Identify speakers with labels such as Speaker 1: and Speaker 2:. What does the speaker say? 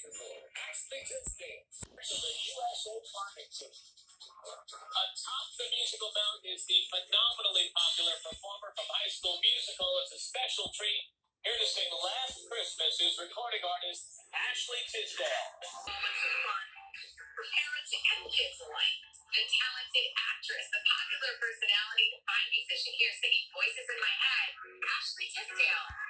Speaker 1: Ashley Tisdale, so the USA Farming Team. Atop the musical mountain is the phenomenally popular performer from High School Musical. It's a special treat. Here to sing Last Christmas is recording artist Ashley Tisdale.
Speaker 2: moments of fun for parents and kids alike. The talented actress, the popular personality, the fine musician here singing Voices in My Head, Ashley Tisdale.